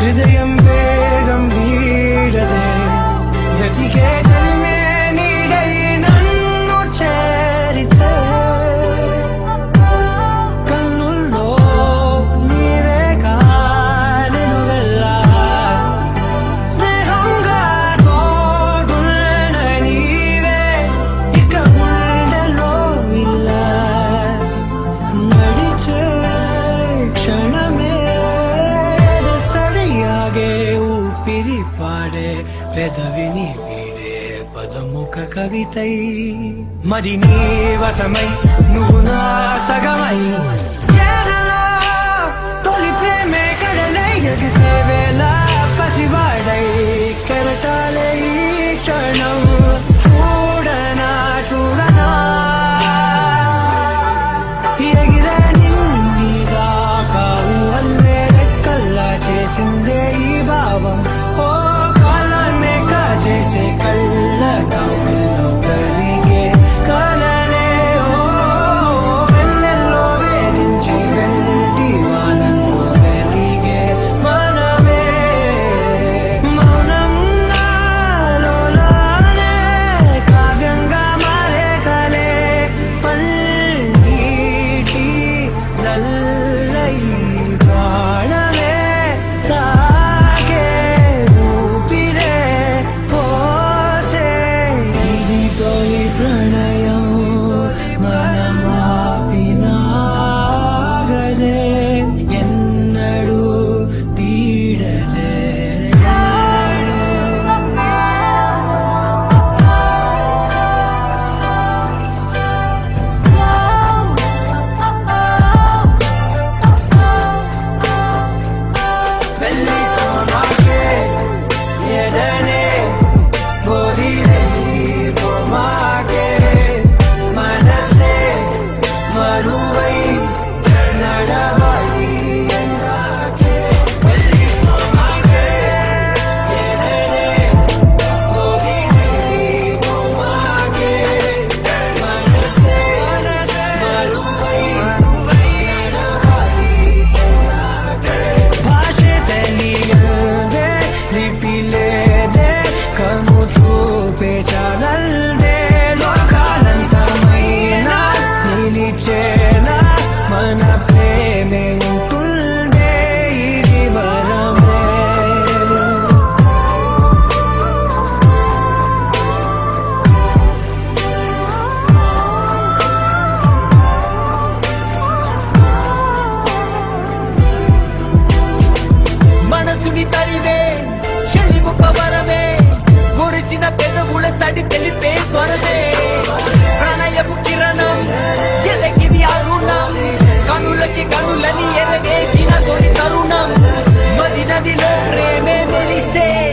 Do they embrace? పెదవిని వీడే పదముఖ కవితై. మరి నీ వశమై నువ్వు నా సగమై. తొలి ప్రేమే కడలై ఎగిసే వేళ పసివాడై. కెరటాలై క్షణం pena, mana pene මතක කරුලනි එනගේ සින ගොරි තරුණම් මදිනදින ප්‍රේමේ මෙලිසේ.